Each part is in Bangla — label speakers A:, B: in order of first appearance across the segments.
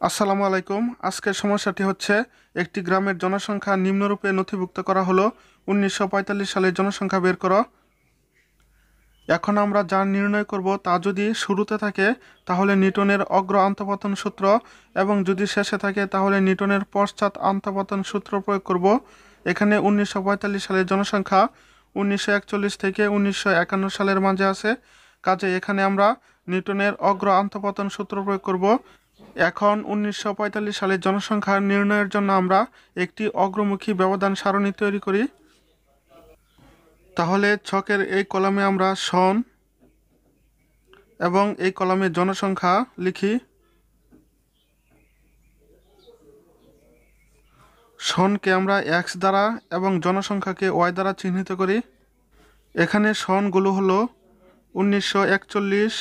A: আসসালামু আলাইকুম। আজকের সমস্যাটি হচ্ছে, একটি গ্রামের জনসংখ্যা নিম্নরূপে নথিভুক্ত করা হলো, উনিশশো পঁয়তাল্লিশ সালে জনসংখ্যা বের করো। এখন আমরা যা নির্ণয় করব তা যদি শুরুতে থাকে, তাহলে নিউটনের অগ্র আন্তঃপতন সূত্র, এবং যদি শেষে থাকে, তাহলে নিউটনের পশ্চাৎ আন্তঃপতন সূত্র প্রয়োগ করব। এখানে উনিশশো পঁয়তাল্লিশ সালের জনসংখ্যা উনিশশো একচল্লিশ থেকে উনিশশো একান্ন সালের মাঝে আছে। কাজে এখানে আমরা নিউটনের অগ্র আন্তঃপতন সূত্র প্রয়োগ করব। এখন উনিশশো সালের জনসংখ্যা নির্ণয়ের জন্য আমরা একটি অগ্রমুখী ব্যবধান সারণী তৈরি করি। তাহলে ছকের এই কলামে আমরা সন এবং এই কলামে জনসংখ্যা লিখি। সনকে আমরা এক্স দ্বারা এবং জনসংখ্যাকে ওয়াই দ্বারা চিহ্নিত করি। এখানে সনগুলো হলো উনিশশো একচল্লিশ,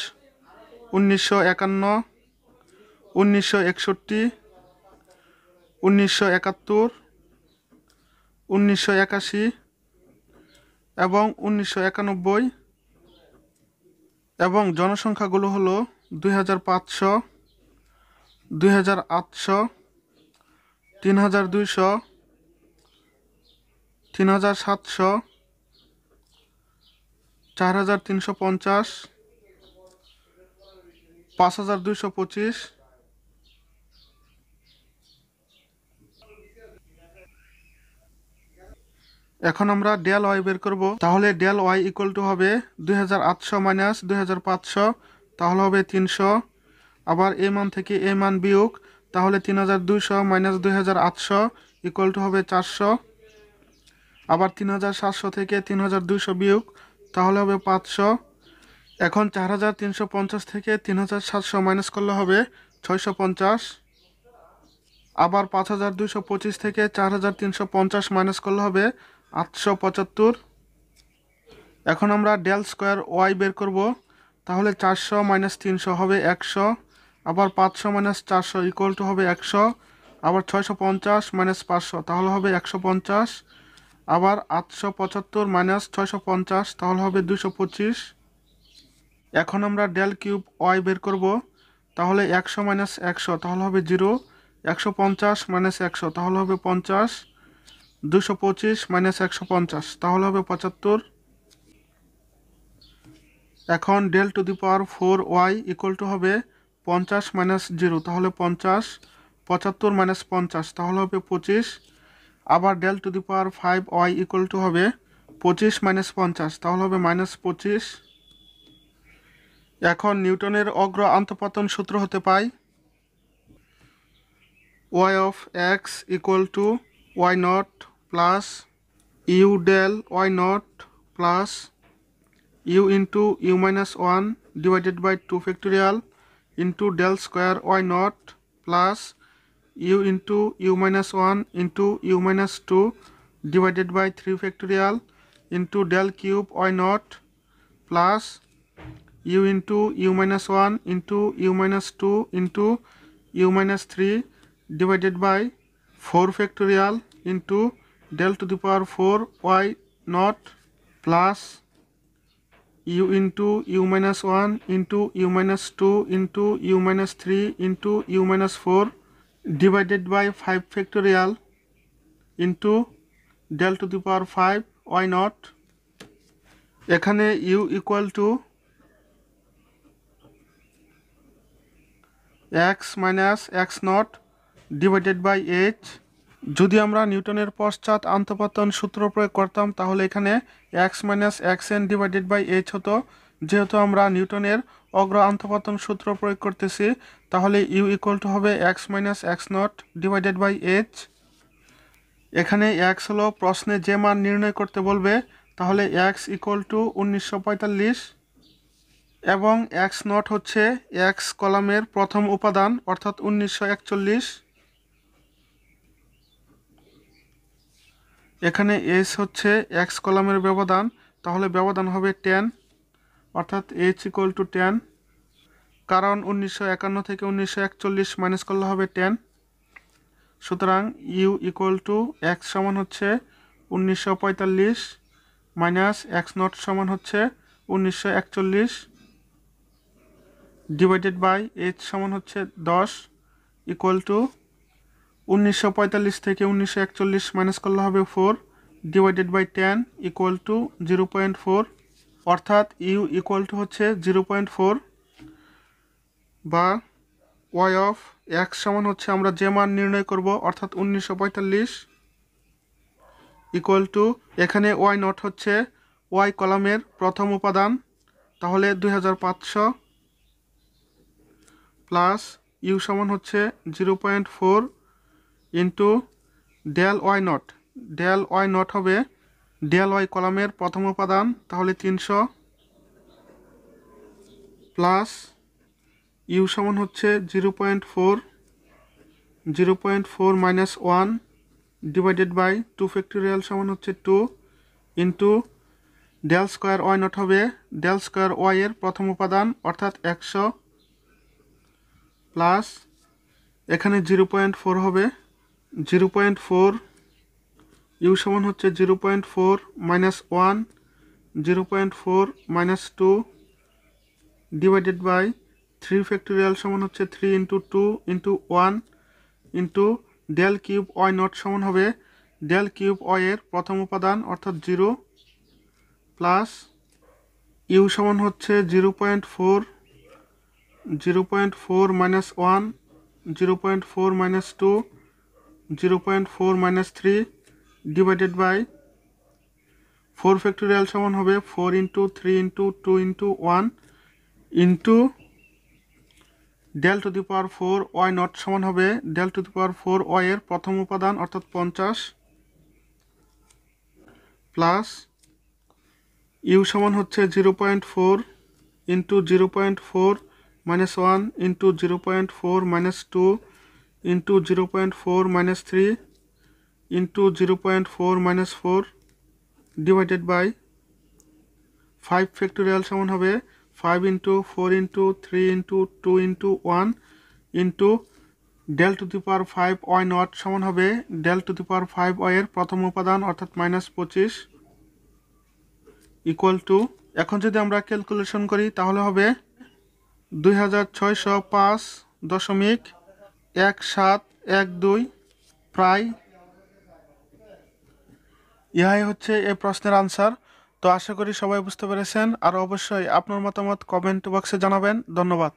A: উনিশশো একান্ন, উনিশশো একষট্টি, উনিশশো একাত্তর, উনিশশো একাশি এবং উনিশশো একানব্বই এবং জনসংখ্যাগুলো হলো দুই হাজার পাঁচশো, দুই হাজার আটশো, তিন হাজার দুইশো, তিন হাজার সাতশো চার হাজার তিনশো পঞ্চাশ, পাঁচ হাজার দুইশো পঁচিশ, এখন আমরা ডেল ওয়াই বের করব। তাহলে ডেল ওয়াই ইকুয়াল টু হবে দুই হাজার আটশো মাইনাস দুই হাজার পাঁচশো, তাহলে হবে তিনশো। আবার এ মান থেকে এ মান বিয়োগ, তাহলে তিন হাজার দুইশো মাইনাস দুই হাজার আটশো ইকুয়াল টু হবে চারশো। আবার তিন হাজার সাতশো থেকে তিন হাজার দুইশো বিয়োগ তাহলে হবে পাঁচশো। এখন চার হাজার তিনশো পঞ্চাশ থেকে তিন হাজার সাতশো মাইনাস করলে হবে ছয়শো পঞ্চাশ। আবার পাঁচ হাজার দুইশো পঁচিশ থেকে চার হাজার তিনশো পঞ্চাশ মাইনাস করলে হবে আটশো পঁচাত্তর। এখন আমরা ডেল স্কোয়ার ওয়াই বের করব, তাহলে চারশো মাইনাস তিনশো হবে একশো। আবার পাঁচশো মাইনাস চারশো ইকুয়াল টু হবে একশো। আবার ছয়শো পঞ্চাশ মাইনাস পাঁচশো, তাহলে হবে একশো পঞ্চাশ। আবার আটশো পঁচাত্তর মাইনাস ছয়শো পঞ্চাশ, তাহলে হবে দুশো পঁচিশ। এখন আমরা ডেল কিউব ওয়াই বের করব, তাহলে একশো মাইনাস একশো, তাহলে হবে জিরো। একশো পঞ্চাশ মাইনাস একশো, তাহলে হবে পঞ্চাশ। দুশো পঁচিশ মাইনাস একশো পঞ্চাশ, তাহলে হবে পঁচাত্তর। এখন del two the power four Y equal to হবে পঞ্চাশ মাইনাস জিরো, তাহলে পঞ্চাশ। পঁচাত্তর মাইনাস পঞ্চাশ, তাহলে হবে পঁচিশ। আবার del two the power five Y equal to হবে পঁচিশ মাইনাস পঞ্চাশ, তাহলে হবে মাইনাস পঁচিশ। এখন নিউটনের অগ্র আন্তঃপতন সূত্র হতে পাই Y of X equal to Y nought plus U del Y nought plus U into U minus one divided by two factorial into del square Y nought plus u into u minus 1 into u minus 2 divided by 3 factorial into del cube y naught plus u into u minus 1 into u minus 2 into u minus 3 divided by 4 factorial into del to the power 4 y naught plus u into u minus 1 into u minus 2 into u minus 3 into u minus 4 divided by 5 factorial into del to the power 5 y naught. এখানে u equal to X minus X nought divided by H যদি আমরা নিউটনের পশ্চাৎ আন্তঃপতন সূত্র প্রয়োগ করতাম, তাহলে এখানে X minus X N divided by H হতো। যেহেতু আমরা নিউটনের অগ্র আন্তঃপতন সূত্র প্রয়োগ করতেছি, তাহলে ইউ ইকুয়াল টু হবে X minus X nought divided by H এখানে এক্স হলো প্রশ্নে যে মান নির্ণয় করতে বলবে, তাহলে এক্স ইকুয়াল টু উনিশশো পঁয়তাল্লিশ। এবং এক্স নট হচ্ছে এক্স কলামের প্রথম উপাদান, অর্থাৎ উনিশশো একচল্লিশ। এখানে এস হচ্ছে এক্স কলামের ব্যবধান, তাহলে ব্যবধান হবে টেন অর্থাৎ এইচ ইকুয়াল টু টেন কারণ উনিশশো একান্ন থেকে উনিশশো একচল্লিশ মাইনাস করলে হবে টেন সুতরাং ইউ ইকুয়াল টু এক্স সমান হচ্ছে উনিশশো পঁয়তাল্লিশ মাইনাস এক্স নট সমান হচ্ছে উনিশশো একচল্লিশ ডিভাইডেড বাই এইচ সমান হচ্ছে দশ ইকুয়াল টু উনিশশো পঁয়তাল্লিশ থেকে উনিশশো একচল্লিশ মাইনাস করলে হবে four divided by ten equal to zero point four অর্থাৎ ইউ ইকুয়াল টু হচ্ছে জিরো পয়েন্ট ফোর বা ওয়াই অফ এক্স সমান হচ্ছে আমরা যে মান নির্ণয় করব, অর্থাৎ উনিশশো পঁয়তাল্লিশ ইকুয়াল টু এখানে ওয়াই নট হচ্ছে ওয়াই কলামের প্রথম উপাদান, তাহলে দুই হাজার পাঁচশো প্লাস ইউ সমান হচ্ছে zero point four into del Y nought del Y nought হবে ডেল ওয়াই কলামের প্রথম উপাদান, তাহলে তিনশো প্লাস ইউ সমান হচ্ছে zero point four, zero point four minus one divided by two factorial সমান হচ্ছে two into del square Y nought হবে, ডেল স্কোয়ার ওয়াইয়ের প্রথম উপাদান, অর্থাৎ একশো প্লাস এখানে জিরো পয়েন্ট ফোর হবে, জিরো পয়েন্ট ফোর ইউ সমান হচ্ছে zero point four minus one zero point four minus two divided by three factorial সমান হচ্ছে three into two into one into del cube Y nought সমান হবে ডেল কিউব ওয়াই এর প্রথম উপাদান অর্থাৎ জিরো প্লাস ইউ সমান হচ্ছে zero point four zero point four minus one zero point four minus two zero point four minus three divided by four factorial সমান হবে four into three into two into one into del two the power four Y nought সমান হবে del two the power four Y এর প্রথম উপাদান, অর্থাৎ পঞ্চাশ প্লাস ইউ সমান হচ্ছে zero point four into zero point four minus one into zero point four minus two into zero point four minus three into zero point four minus four divided by five factorial সমান হবে five into four into three into two into one into del two the power five Y nought সমান হবে del two the power five ওয়াইয়ের প্রথম উপাদান অর্থাৎ মাইনাস পঁচিশ ইকুয়াল টু এখন যদি আমরা ক্যালকুলেশন করি তাহলে হবে দুই হাজার ছয়শো পাঁচ দশমিক এক সাত এক দুই প্রায় ইহাই হচ্ছে এই প্রশ্নের আনসার তো আশা করি সবাই বুঝতে পেরেছেন। আর অবশ্যই আপনার মতামত কমেন্ট বক্সে জানাবেন। ধন্যবাদ।